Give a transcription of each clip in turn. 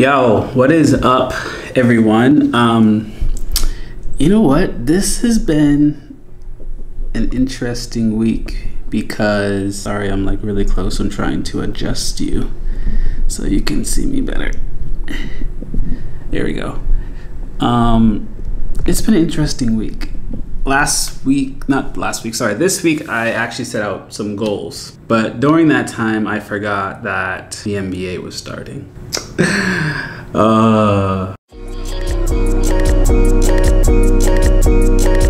Yo, what is up, everyone? Um, you know what? This has been an interesting week because sorry, I'm like really close. I'm trying to adjust you so you can see me better. There we go. Um, it's been an interesting week. Last week, not last week, sorry, this week I actually set out some goals. But during that time, I forgot that the NBA was starting. Uh,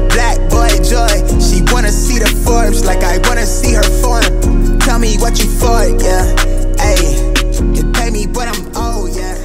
Black boy joy, she wanna see the Forbes like I wanna see her form. Tell me what you for, yeah. Hey, you pay me what I'm owed, yeah.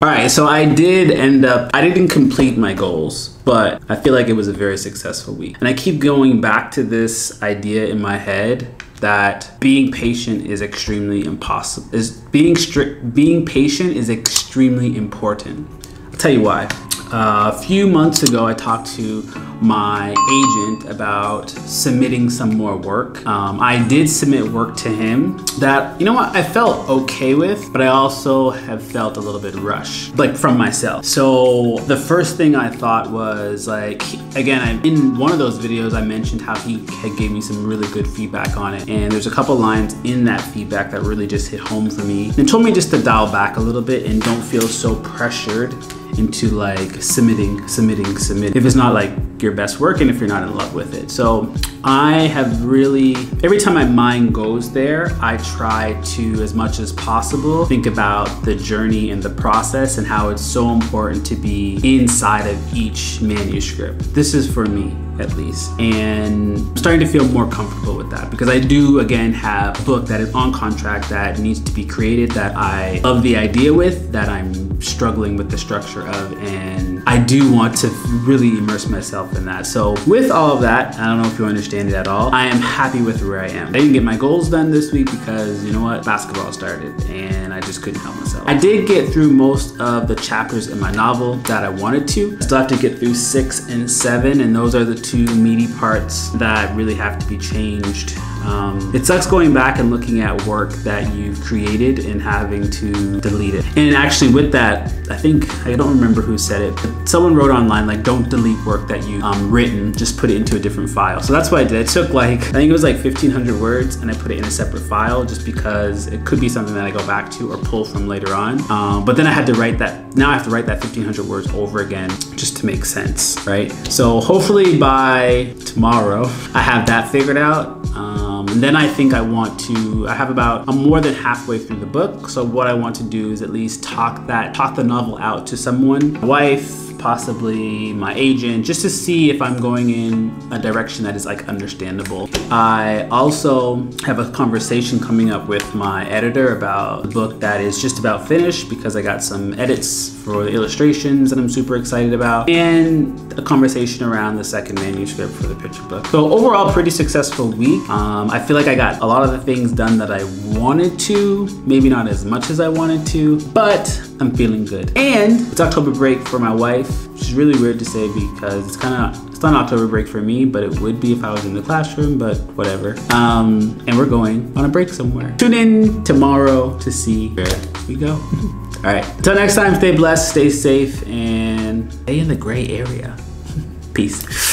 All right, so I did end up, I didn't complete my goals, but I feel like it was a very successful week. And I keep going back to this idea in my head that being patient is extremely impossible. Is being strict, being patient is extremely important. I'll tell you why. Uh, a few months ago, I talked to my agent about submitting some more work. Um, I did submit work to him that, you know what, I felt okay with, but I also have felt a little bit rushed, like from myself. So the first thing I thought was like, again, I, in one of those videos, I mentioned how he had gave me some really good feedback on it. And there's a couple lines in that feedback that really just hit home for me and told me just to dial back a little bit and don't feel so pressured into like submitting, submitting, submitting. If it's not like your best work and if you're not in love with it. So I have really, every time my mind goes there, I try to, as much as possible, think about the journey and the process and how it's so important to be inside of each manuscript. This is for me at least. And I'm starting to feel more comfortable with that because I do again have a book that is on contract that needs to be created that I love the idea with, that I'm struggling with the structure of, and I do want to really immerse myself in that. So with all of that, I don't know if you understand it at all, I am happy with where I am. I didn't get my goals done this week because you know what, basketball started and I just couldn't help myself. I did get through most of the chapters in my novel that I wanted to. I Still have to get through six and seven and those are the two meaty parts that really have to be changed. Um, it sucks going back and looking at work that you've created and having to delete it. And actually with that, I think, I don't remember who said it, but someone wrote online like, don't delete work that you um, written, just put it into a different file. So that's what I did. It took like, I think it was like 1500 words and I put it in a separate file just because it could be something that I go back to or pull from later on. Um, but then I had to write that, now I have to write that 1500 words over again just to make sense, right? So hopefully by tomorrow, I have that figured out. Um, and then I think I want to, I have about, I'm more than halfway through the book. So what I want to do is at least talk that, talk the novel out to someone, wife, possibly my agent, just to see if I'm going in a direction that is like understandable. I also have a conversation coming up with my editor about the book that is just about finished because I got some edits for the illustrations that I'm super excited about and a conversation around the second manuscript for the picture book. So overall, pretty successful week. Um, I feel like I got a lot of the things done that I wanted to, maybe not as much as I wanted to, but I'm feeling good. And it's October break for my wife, which is really weird to say because it's kind of, it's not October break for me, but it would be if I was in the classroom, but whatever. Um, and we're going on a break somewhere. Tune in tomorrow to see where we go. All right, until next time, stay blessed, stay safe, and stay in the gray area. Peace.